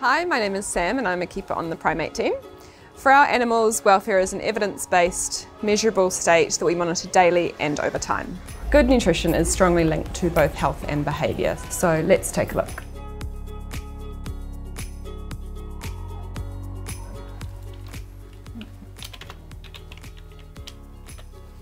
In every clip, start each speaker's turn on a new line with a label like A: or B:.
A: Hi, my name is Sam and I'm a keeper on the primate team. For our animals, welfare is an evidence-based, measurable state that we monitor daily and over time. Good nutrition is strongly linked to both health and behaviour, so let's take a look.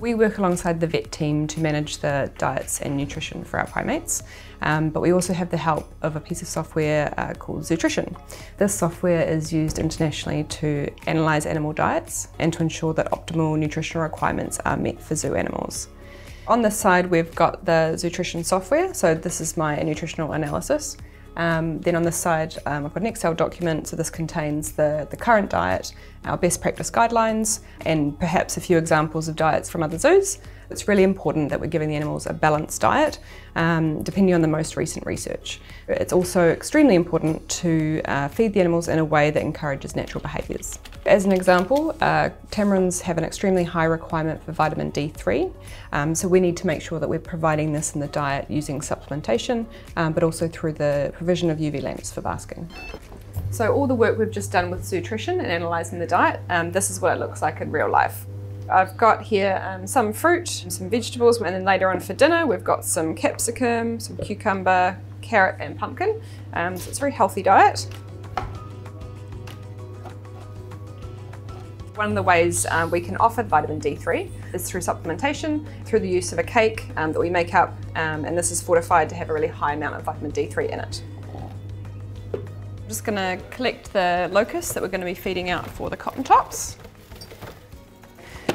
A: We work alongside the vet team to manage the diets and nutrition for our primates, um, but we also have the help of a piece of software uh, called Zootrition. This software is used internationally to analyse animal diets and to ensure that optimal nutritional requirements are met for zoo animals. On this side, we've got the Zootrition software, so this is my nutritional analysis. Um, then on this side, um, I've got an Excel document, so this contains the, the current diet, our best practice guidelines, and perhaps a few examples of diets from other zoos. It's really important that we're giving the animals a balanced diet, um, depending on the most recent research. It's also extremely important to uh, feed the animals in a way that encourages natural behaviours. As an example, uh, tamarins have an extremely high requirement for vitamin D3, um, so we need to make sure that we're providing this in the diet using supplementation, um, but also through the provision of UV lamps for basking. So all the work we've just done with nutrition and analysing the diet, um, this is what it looks like in real life. I've got here um, some fruit, some vegetables, and then later on for dinner we've got some capsicum, some cucumber, carrot and pumpkin. Um, so it's a very healthy diet. One of the ways um, we can offer vitamin D3 is through supplementation, through the use of a cake um, that we make up, um, and this is fortified to have a really high amount of vitamin D3 in it. I'm just going to collect the locusts that we're going to be feeding out for the cotton tops.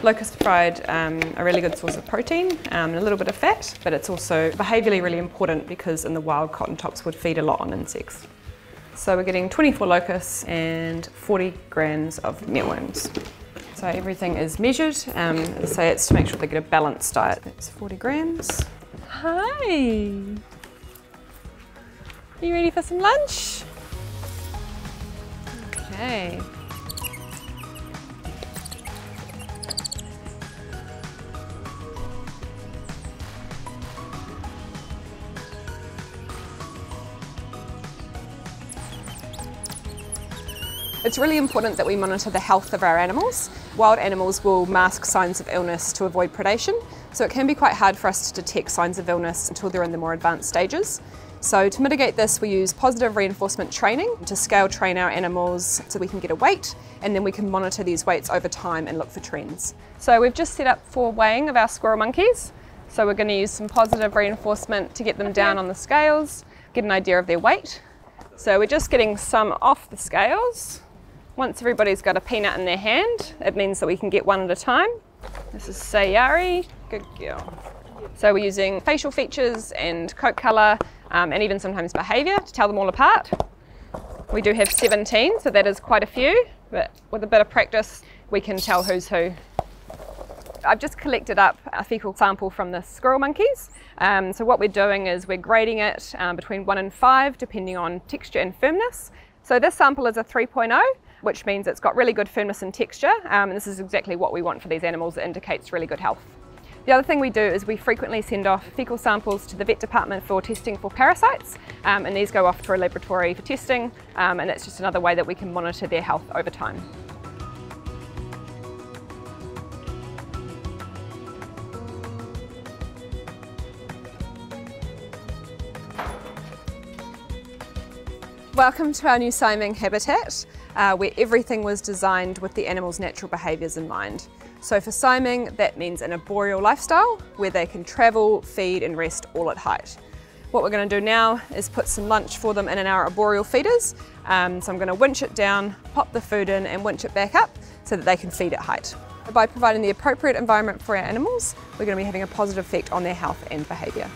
A: Locust fried um, a really good source of protein um, and a little bit of fat, but it's also behaviourally really important because in the wild cotton tops would feed a lot on insects. So we're getting 24 locusts and 40 grams of mealworms. So everything is measured, um, so it's to make sure they get a balanced diet. It's 40 grams. Hi! Are you ready for some lunch? Okay. It's really important that we monitor the health of our animals. Wild animals will mask signs of illness to avoid predation, so it can be quite hard for us to detect signs of illness until they're in the more advanced stages. So to mitigate this, we use positive reinforcement training to scale train our animals so we can get a weight and then we can monitor these weights over time and look for trends. So we've just set up for weighing of our squirrel monkeys. So we're going to use some positive reinforcement to get them down on the scales, get an idea of their weight. So we're just getting some off the scales. Once everybody's got a peanut in their hand, it means that we can get one at a time. This is Sayari, good girl. So we're using facial features and coat colour um, and even sometimes behaviour to tell them all apart. We do have 17, so that is quite a few, but with a bit of practice, we can tell who's who. I've just collected up a fecal sample from the squirrel monkeys. Um, so what we're doing is we're grading it um, between 1 and 5 depending on texture and firmness. So this sample is a 3.0 which means it's got really good firmness and texture. Um, and this is exactly what we want for these animals. It indicates really good health. The other thing we do is we frequently send off fecal samples to the vet department for testing for parasites, um, and these go off to a laboratory for testing, um, and that's just another way that we can monitor their health over time. Welcome to our new Siamang habitat uh, where everything was designed with the animal's natural behaviours in mind. So for Siamang, that means an arboreal lifestyle where they can travel, feed and rest all at height. What we're going to do now is put some lunch for them in our arboreal feeders. Um, so I'm going to winch it down, pop the food in and winch it back up so that they can feed at height. By providing the appropriate environment for our animals, we're going to be having a positive effect on their health and behaviour.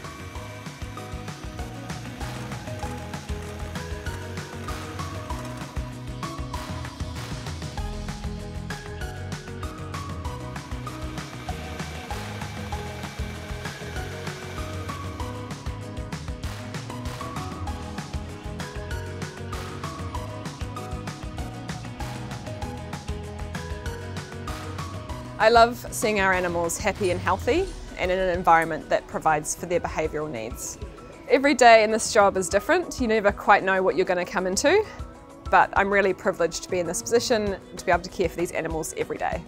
A: I love seeing our animals happy and healthy and in an environment that provides for their behavioural needs. Every day in this job is different. You never quite know what you're going to come into. but I'm really privileged to be in this position to be able to care for these animals every day.